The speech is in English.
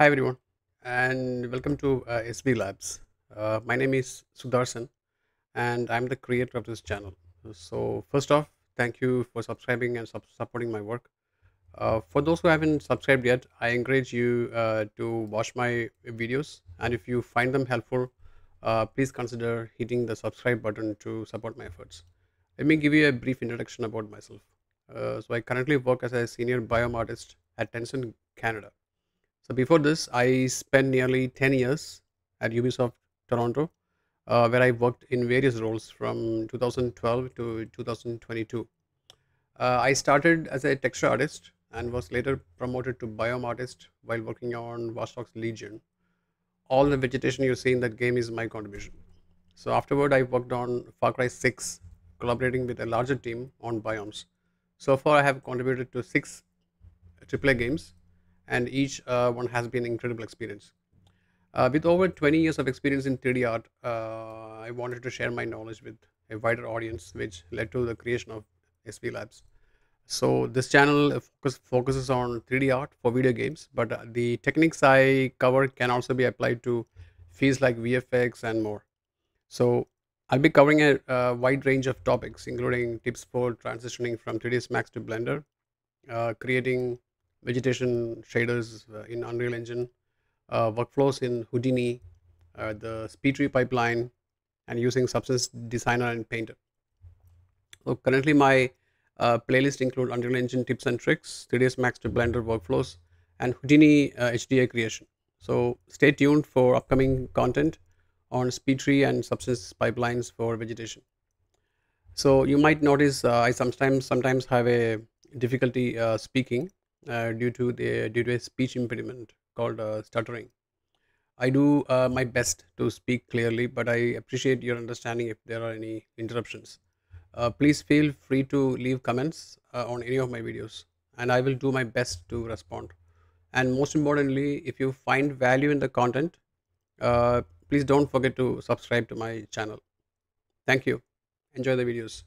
Hi everyone, and welcome to uh, SV Labs. Uh, my name is Sudarsan, and I'm the creator of this channel. So, first off, thank you for subscribing and sub- supporting my work. Uh, for those who haven't subscribed yet, I encourage you uh, to watch my videos, and if you find them helpful, uh, please consider hitting the subscribe button to support my efforts. Let me give you a brief introduction about myself. Uh, so, I currently work as a senior biome artist at Tencent Canada so before this, I spent nearly 10 years at Ubisoft Toronto, uh, where I worked in various roles from 2012 to 2022. Uh, I started as a texture artist and was later promoted to biome artist while working on Watch Dogs Legion. All the vegetation you see in that game is my contribution. So afterward, I worked on Far Cry 6, collaborating with a larger team on biomes. So far, I have contributed to six AAA games, and each uh, one has been incredible experience. Uh, with over 20 years of experience in 3D art, uh, I wanted to share my knowledge with a wider audience, which led to the creation of SV Labs. So this channel uh, focus, focuses on 3D art for video games, but uh, the techniques I cover can also be applied to fields like VFX and more. So I'll be covering a, uh wide range of topics, including tips for transitioning from 3ds Max to Blender, uh, creating vegetation shaders uh, in Unreal Engine, uh, workflows in Houdini, uh, the SpeedTree pipeline, and using Substance Designer and Painter. So currently, my uh, playlist include Unreal Engine tips and tricks, 3ds Max to Blender workflows, and Houdini uh, HDA creation. So stay tuned for upcoming content on SpeedTree and substance pipelines for vegetation. So you might notice uh, I sometimes sometimes have a difficulty speaking due to the due to a speech impediment called uh, stuttering. I do uh, my best to speak clearly, but I appreciate your understanding if there are any interruptions. Uh, please feel free to leave comments uh, on any of my videos, and I will do my best to respond. And most importantly, if you find value in the content, uh, please don't forget to subscribe to my channel. Thank you. Enjoy the videos.